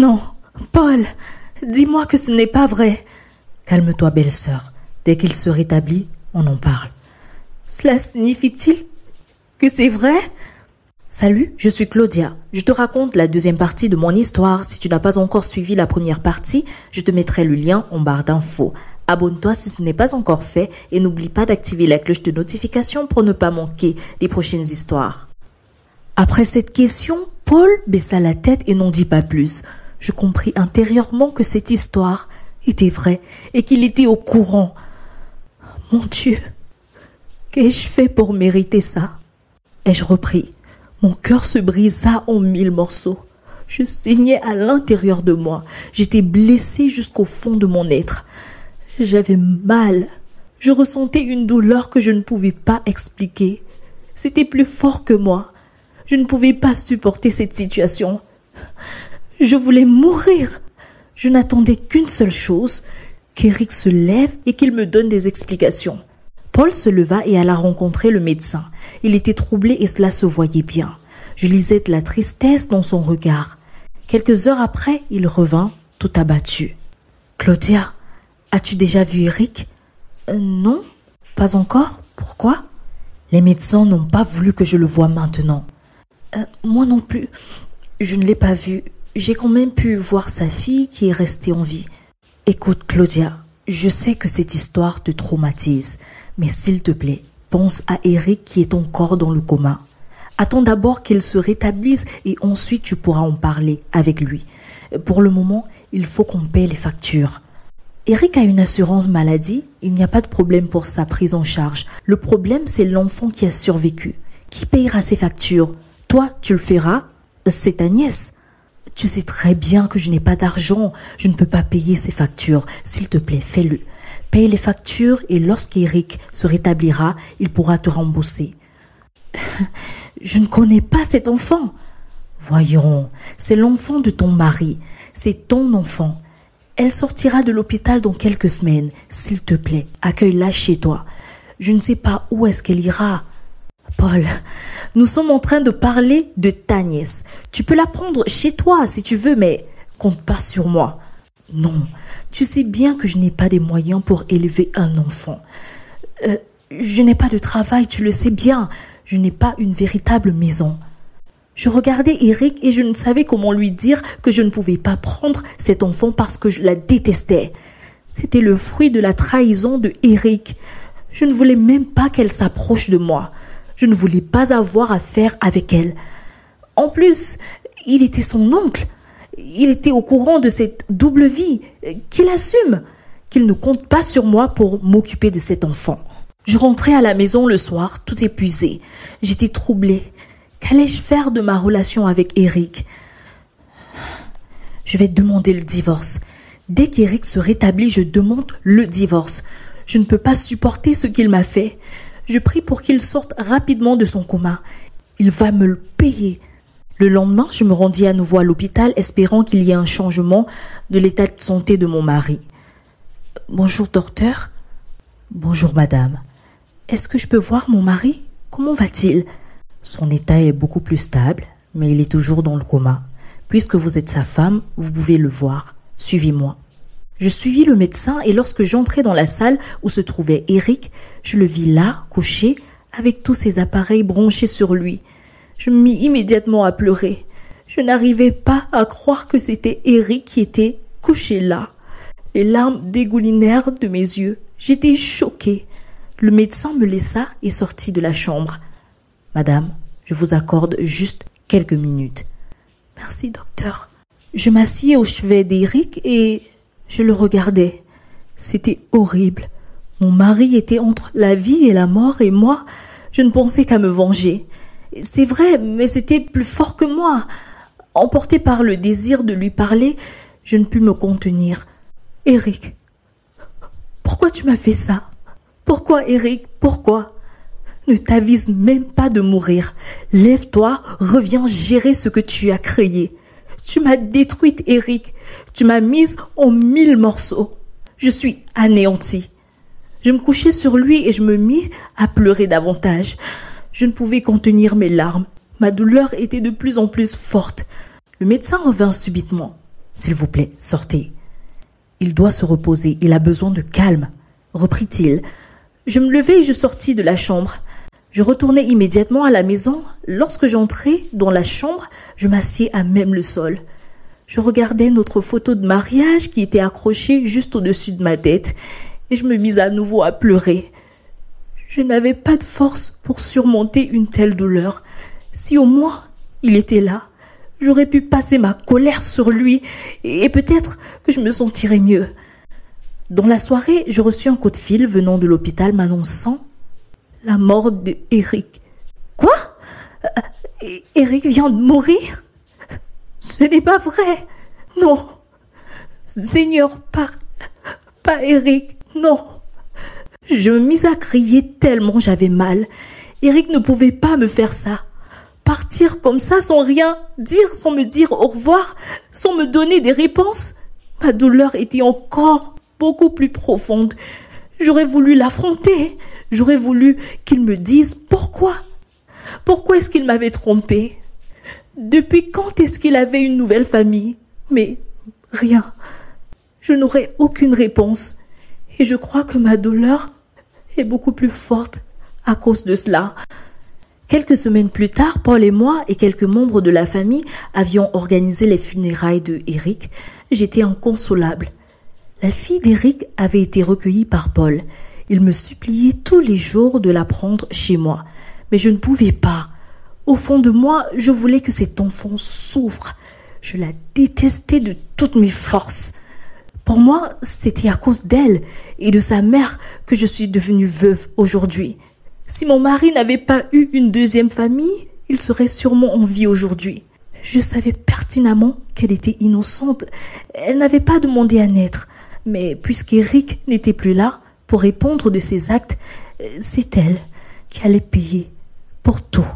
Non, Paul, dis-moi que ce n'est pas vrai. Calme-toi, belle-sœur. Dès qu'il se rétablit, on en parle. Cela signifie-t-il que c'est vrai? Salut, je suis Claudia. Je te raconte la deuxième partie de mon histoire. Si tu n'as pas encore suivi la première partie, je te mettrai le lien en barre d'infos. Abonne-toi si ce n'est pas encore fait et n'oublie pas d'activer la cloche de notification pour ne pas manquer les prochaines histoires. Après cette question, Paul baissa la tête et n'en dit pas plus. Je compris intérieurement que cette histoire était vraie et qu'il était au courant. Mon Dieu, qu'ai-je fait pour mériter ça? Ai-je repris? Mon cœur se brisa en mille morceaux. Je saignais à l'intérieur de moi. J'étais blessée jusqu'au fond de mon être. J'avais mal. Je ressentais une douleur que je ne pouvais pas expliquer. C'était plus fort que moi. Je ne pouvais pas supporter cette situation. Je voulais mourir. Je n'attendais qu'une seule chose, qu'Eric se lève et qu'il me donne des explications. Paul se leva et alla rencontrer le médecin. Il était troublé et cela se voyait bien. Je lisais de la tristesse dans son regard. Quelques heures après, il revint, tout abattu. Claudia, as-tu déjà vu Eric? Euh, Non, pas encore? Pourquoi? Les médecins n'ont pas voulu que je le voie maintenant. Euh, moi non plus. Je ne l'ai pas vu. J'ai quand même pu voir sa fille qui est restée en vie. Écoute, Claudia, je sais que cette histoire te traumatise, mais s'il te plaît, pense à Eric qui est encore dans le coma. Attends d'abord qu'il se rétablisse et ensuite tu pourras en parler avec lui. Pour le moment, il faut qu'on paie les factures. Eric a une assurance maladie, il n'y a pas de problème pour sa prise en charge. Le problème, c'est l'enfant qui a survécu. Qui payera ses factures? Toi, tu le feras? C'est ta nièce. Tu sais très bien que je n'ai pas d'argent, je ne peux pas payer ces factures. S'il te plaît, fais-le. Paye les factures et lorsqu'Eric se rétablira, il pourra te rembourser. je ne connais pas cet enfant. Voyons, c'est l'enfant de ton mari, c'est ton enfant. Elle sortira de l'hôpital dans quelques semaines. S'il te plaît, accueille-la chez toi. Je ne sais pas où est-ce qu'elle ira. Paul, nous sommes en train de parler de ta nièce. Tu peux la prendre chez toi si tu veux, mais compte pas sur moi. Non, tu sais bien que je n'ai pas des moyens pour élever un enfant. Euh, je n'ai pas de travail, tu le sais bien. Je n'ai pas une véritable maison. Je regardais Eric et je ne savais comment lui dire que je ne pouvais pas prendre cet enfant parce que je la détestais. C'était le fruit de la trahison de Eric. Je ne voulais même pas qu'elle s'approche de moi. Je ne voulais pas avoir affaire avec elle. En plus, il était son oncle. Il était au courant de cette double vie. Qu'il assume. Qu'il ne compte pas sur moi pour m'occuper de cet enfant. Je rentrais à la maison le soir, tout épuisé. J'étais troublée. Qu'allais-je faire de ma relation avec Eric? Je vais demander le divorce. Dès qu'Eric se rétablit, je demande le divorce. Je ne peux pas supporter ce qu'il m'a fait. Je prie pour qu'il sorte rapidement de son coma. Il va me le payer. Le lendemain, je me rendis à nouveau à l'hôpital espérant qu'il y ait un changement de l'état de santé de mon mari. Bonjour docteur. Bonjour madame. Est-ce que je peux voir mon mari? Comment va-t-il? Son état est beaucoup plus stable, mais il est toujours dans le coma. Puisque vous êtes sa femme, vous pouvez le voir. Suivez-moi. Je suivis le médecin et lorsque j'entrai dans la salle où se trouvait Eric, je le vis là, couché, avec tous ses appareils branchés sur lui. Je me mis immédiatement à pleurer. Je n'arrivais pas à croire que c'était Eric qui était couché là. Les larmes dégoulinèrent de mes yeux. J'étais choquée. Le médecin me laissa et sortit de la chambre. Madame, je vous accorde juste quelques minutes. Merci, docteur. Je m'assis au chevet d'Eric et je le regardais. C'était horrible. Mon mari était entre la vie et la mort et moi, je ne pensais qu'à me venger. C'est vrai, mais c'était plus fort que moi. Emporté par le désir de lui parler, je ne pus me contenir. Eric, pourquoi tu m'as fait ça? Pourquoi, Eric Pourquoi? Ne t'avise même pas de mourir. Lève-toi, reviens gérer ce que tu as créé. Tu m'as détruite, Eric. Tu m'as mise en mille morceaux. Je suis anéantie. Je me couchai sur lui et je me mis à pleurer davantage. Je ne pouvais contenir mes larmes. Ma douleur était de plus en plus forte. Le médecin revint subitement. S'il vous plaît, sortez. Il doit se reposer, il a besoin de calme, reprit-il. Je me levai et je sortis de la chambre. Je retournai immédiatement à la maison. Lorsque j'entrai dans la chambre, je m'assieds à même le sol. Je regardais notre photo de mariage qui était accrochée juste au-dessus de ma tête et je me mis à nouveau à pleurer. Je n'avais pas de force pour surmonter une telle douleur. Si au moins il était là, j'aurais pu passer ma colère sur lui et peut-être que je me sentirais mieux. Dans la soirée, je reçus un coup de fil venant de l'hôpital m'annonçant la mort d'Eric. Quoi? Eric vient de mourir? Ce n'est pas vrai. Non. Seigneur, pas, pas Eric. Non. Je me mis à crier tellement j'avais mal. Eric ne pouvait pas me faire ça. Partir comme ça sans rien dire, sans me dire au revoir, sans me donner des réponses. Ma douleur était encore beaucoup plus profonde. J'aurais voulu l'affronter. J'aurais voulu qu'il me dise pourquoi. Pourquoi est-ce qu'il m'avait trompé? Depuis quand est-ce qu'il avait une nouvelle famille? Mais rien. Je n'aurais aucune réponse. Et je crois que ma douleur est beaucoup plus forte à cause de cela. Quelques semaines plus tard, Paul et moi et quelques membres de la famille avions organisé les funérailles de Eric. J'étais inconsolable. La fille d'Eric avait été recueillie par Paul. Il me suppliait tous les jours de la prendre chez moi. Mais je ne pouvais pas. Au fond de moi, je voulais que cet enfant souffre. Je la détestais de toutes mes forces. Pour moi, c'était à cause d'elle et de sa mère que je suis devenue veuve aujourd'hui. Si mon mari n'avait pas eu une deuxième famille, il serait sûrement en vie aujourd'hui. Je savais pertinemment qu'elle était innocente. Elle n'avait pas demandé à naître. Mais puisqu'Eric n'était plus là pour répondre de ses actes, c'est elle qui allait payer pour tout.